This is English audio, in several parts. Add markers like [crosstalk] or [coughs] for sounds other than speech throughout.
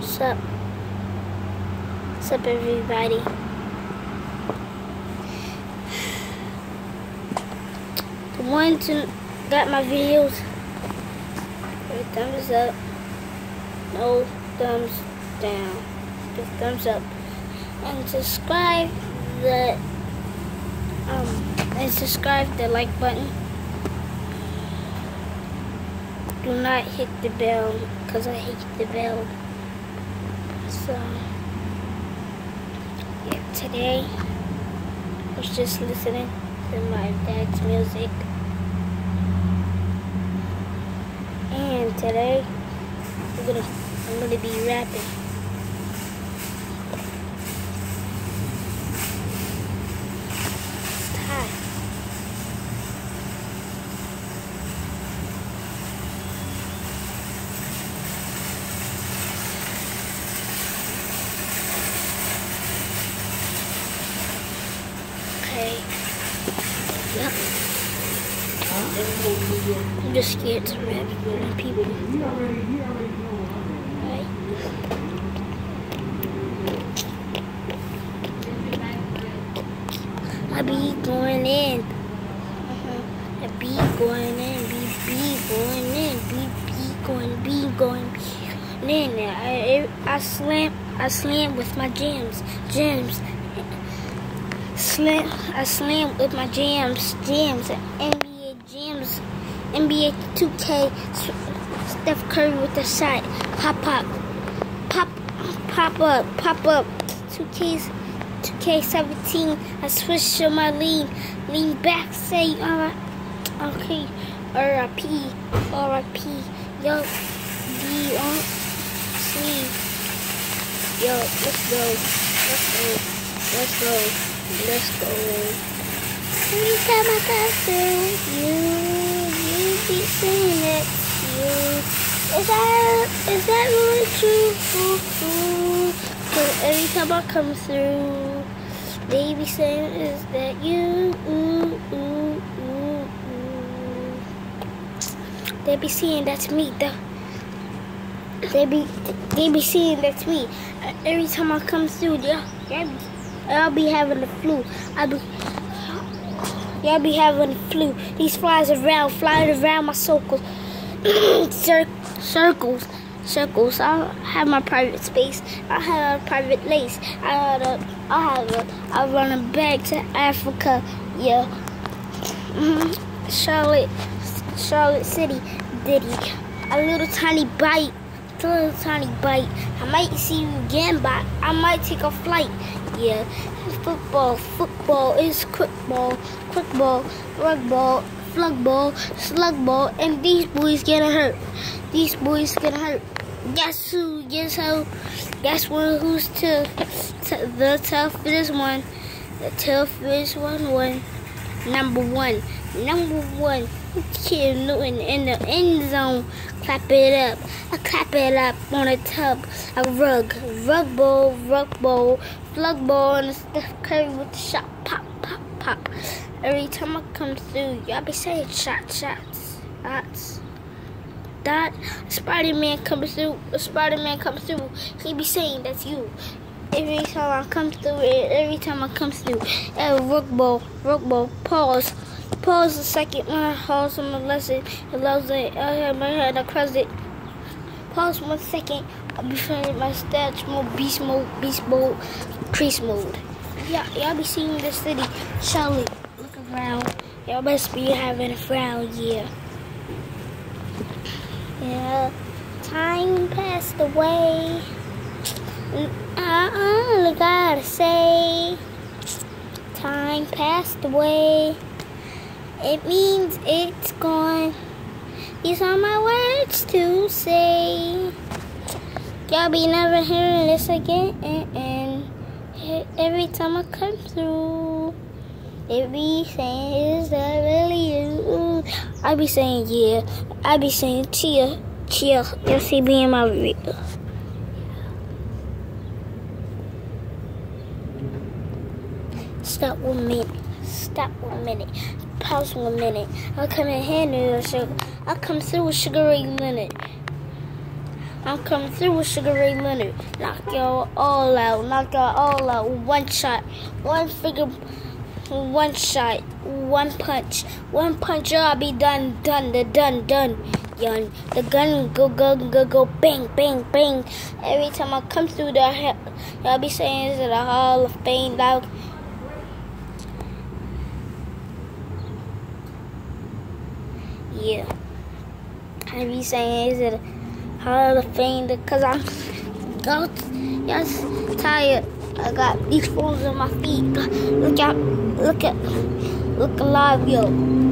What's up? What's up, everybody? The ones who got my videos, give thumbs up. No thumbs down. Give thumbs up. And subscribe the um and subscribe the like button. Do not hit the bell because I hate the bell. So yeah, today I was just listening to my dad's music. And today I'm gonna I'm gonna be rapping. It's time. Okay. Yep. I'm just scared to front of people. Right. I be going in. Uh-huh. I be going in. Be be going in. Be be going. Be going. Be in. I I slam. I slam with my jams. Jams. Slam. I slam with my jams. Jams. NBA jams. NBA 2K. Steph Curry with the shot. Pop up. Pop. Pop up. Pop up. 2K's. 2K17, I switch to my lean, lean back, say, alright, okay, RIP, RIP, yo, D on, C, yo, let's go, let's go, let's go, let's go. Every time I pass through you, you be saying it, you, is that, is that really true? Ooh. Cause every time I come through, they be saying is that you, ooh, ooh, ooh, ooh. They be saying that's me, though. They be, they be saying that's me. Uh, every time I come through, yeah, yeah, I'll be having the flu. I be, y'all be having the flu. These flies around, flying around my circles, [coughs] Cir- circles circles. I have my private space. I have a private lace. I have a, I have a, I run bag to Africa. Yeah. hmm Charlotte, Charlotte City, Diddy. A little tiny bite. A little tiny bite. I might see you again, but I might take a flight. Yeah. Football, football is quick ball, quick ball, rug ball, slug ball, slug ball, and these boys getting hurt. These boys getting hurt. Guess who? Guess who? Guess one who's tough? The toughest one. The toughest one. One. Number one. Number one. Kid Newton in the end zone. Clap it up. I clap it up on a tub. A rug. Rug ball. Rug ball. Slug ball. And Steph Curry with the shot. Pop, pop, pop. Every time I come through, y'all be saying shot, shots, shots that Spider-Man comes through, Spider-Man comes through, he be saying that's you. Every time I come through, every time I come through, at rook ball, rook ball, pause, pause a second I pause on lesson, it loves it, I have my head across it. Pause one second, I'll be feeling my stats mode, beast mode, beast mode, crease mode. Yeah, y'all be seeing the city, Charlie, look around, y'all must be having a frown, yeah. Yeah, time passed away. I only gotta say, time passed away. It means it's gone. These are my words to say. Y'all be never hearing this again. And every time I come through, it be saying, is that really you? I be saying, yeah. I be saying, cheer, cheer. You'll see me in my video. Stop one minute. Stop one minute. Pause one minute. I'll come in here and sugar. I'll come through with sugary minute. I'm coming through with Sugar Ray Leonard. Knock y'all all out. Knock y'all all out. One shot. One figure. One shot. One punch. One punch. I'll be done. Done. The done. Done. Done. The gun go go go go bang bang bang. Every time I come through the y'all be saying it's the Hall of Fame. Like, yeah. I be saying is it Hall of Fame because I'm got yes tired. I got these phones on my feet. Look at look at look alive yo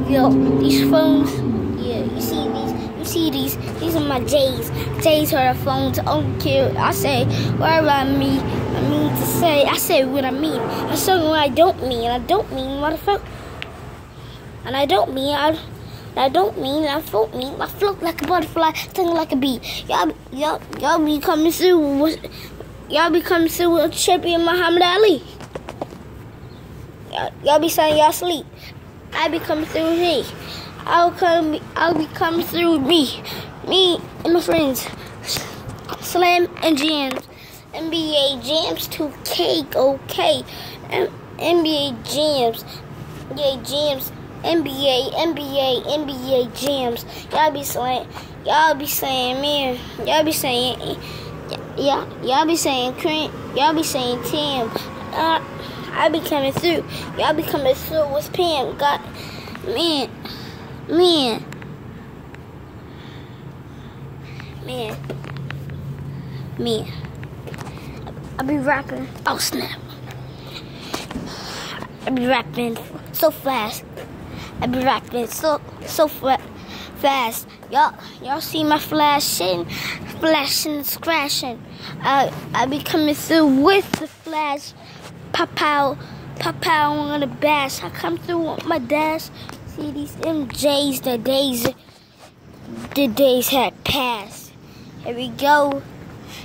yo these phones. Yeah you see these you see these these are my J's. J's are the phones I don't care. I say whatever I mean I mean to say I say what I mean. I say what I don't mean I don't mean motherfucker and I don't mean I I don't mean I float mean I float like a butterfly, sting like a bee. Y'all, y'all, y'all be coming through. Y'all be coming through with champion Muhammad Ali. Y'all, be saying y'all sleep. I be coming through me. I'll come. I'll be coming through me. Me and my friends. Slam and jams. NBA jams 2K. Okay. M- NBA jams. NBA jams. NBA, NBA, NBA jams. Y'all be saying, y'all be saying, man, y'all be saying, yeah, y'all be saying, y'all be saying, Tim. Uh, I be coming through. Y'all be coming through with Pam. God, man, man, man, man. I be rapping. Oh snap! I be rapping so fast. I be rapping so so fast. Y'all y'all see my flashing, flashing, scratching. I I be coming through with the flash. Pop out, pop out on the bash. I come through with my dash. See these MJs, the days, the days had passed. Here we go.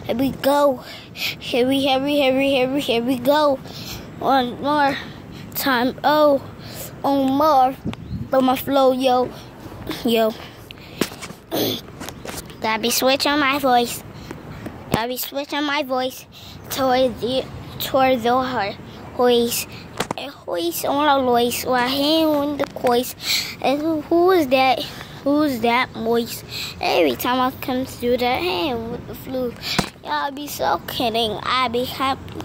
Here we go. Here we, here we, here we, here we, here we go. One more time. Oh, on more my flow, yo, yo. Gotta be switching my voice. Gotta be switching my voice toward the toward the heart. A voice on a voice or hand on the voice. And who is that? Who's that voice? Every time I come through that hand with the flu, y'all be so kidding. I be happy.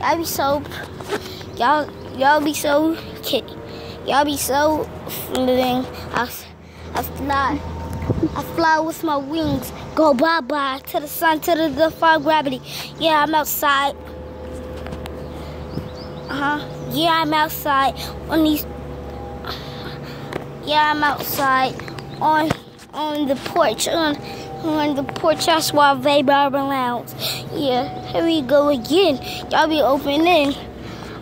I be so y'all y'all be so. Y'all be so fleeting. I, I fly. I fly with my wings. Go bye bye to the sun, to the defy gravity. Yeah, I'm outside. Uh huh. Yeah, I'm outside on these. Yeah, I'm outside on on the porch on on the porch. Why they barber lounge. Yeah, here we go again. Y'all be opening.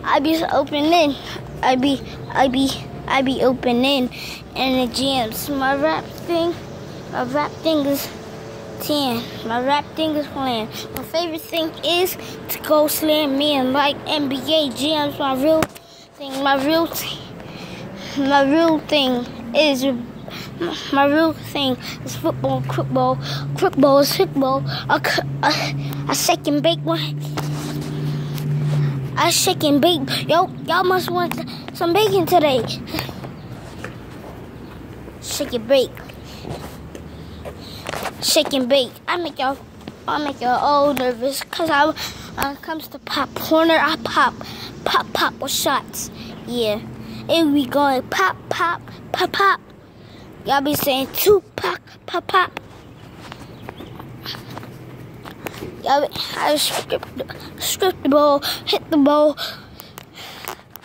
I be opening. I be, I be, I be opening in the jams. My rap thing, my rap thing is 10. My rap thing is playing. My favorite thing is to go slam me and like NBA jams. My real thing, my real thing, my real thing is my real thing is football, football, football is football. A, a, a second bake one. I shake and bake. Yo, y'all must want some bacon today. Shake and bake. Shake and bake. I make y'all, I make y'all all nervous because I, when it comes to pop corner, I pop, pop, pop with shots. Yeah, and we going pop, pop, pop, pop. Y'all be saying Tupac, pop, pop. I strip, strip the ball, hit the ball.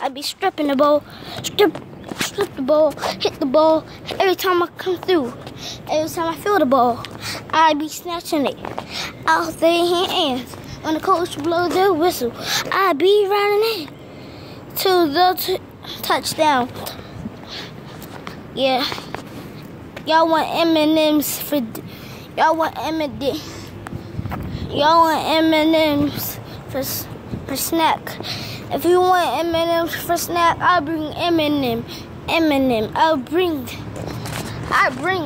I be stripping the ball, strip, strip the ball, hit the ball. Every time I come through, every time I feel the ball, I be snatching it out their hands. When the coach blow their whistle, I be running in to the touchdown. Yeah, y'all want M&M's for y'all want M&M's y'all want M&M's for for snack. If you want M&M's for snack, I'll bring M&M. M&M. I'll bring I bring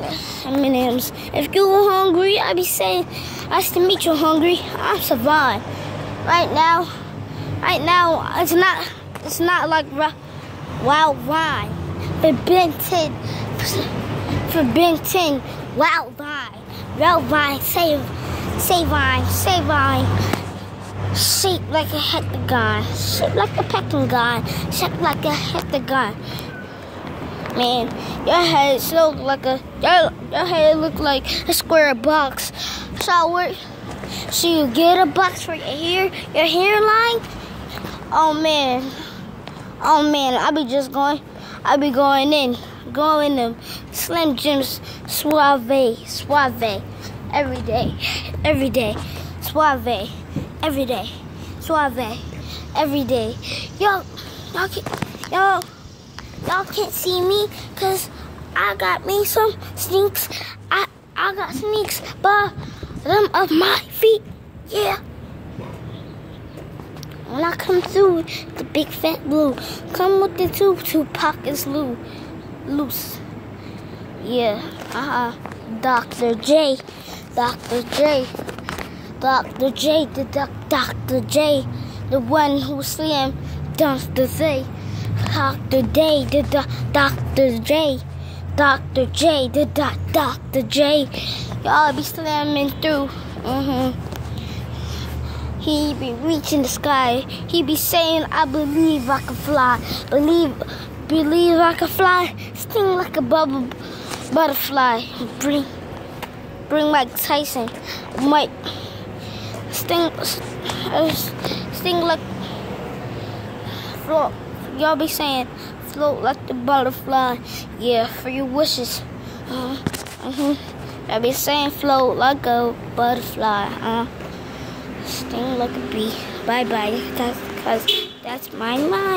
M&M's. If you were hungry, I be saying, nice to meet you, hungry. I'm surviving. Right now, right now, it's not, it's not like wild vine. For Ben 10, for Ben 10, wild vine. Wild vine, save, save vine, save vine. Shaped like a hectagon, shaped like a pentagon, shaped like a hectagon man. Your head look like a your, your head look like a square box. So where so you get a box for your hair, your hairline? Oh man. Oh man, I be just going I be going in. Going in Slim Jims Suave Suave every day. Every day. Suave every day. Suave every day. Yo, y'all, yo, y'all can't see me because I got me some sneaks. I, I got sneaks bottom of my feet. Yeah. When I come through the big fat blue, come with the two two pockets loose. loose. Yeah, uh-huh. Dr. J, Dr. J, Dr. J, the doc, Dr. J, the one who slam Dr. Z. Dr. J, the do Dr. J, Dr. J, the do Dr. J. Y'all be slamming through. Mm-hmm. He be reaching the sky. He be saying, I believe I can fly. Believe, believe I can fly. Sting like a bubble butterfly. Bring, bring Mike Tyson. Mike, sting, uh, sting like, float y'all be saying float like the butterfly. Yeah, for your wishes. Uh, uh-huh. Y'all be saying float like a butterfly. Uh, sting like a bee. Bye bye. That's because that's my mind.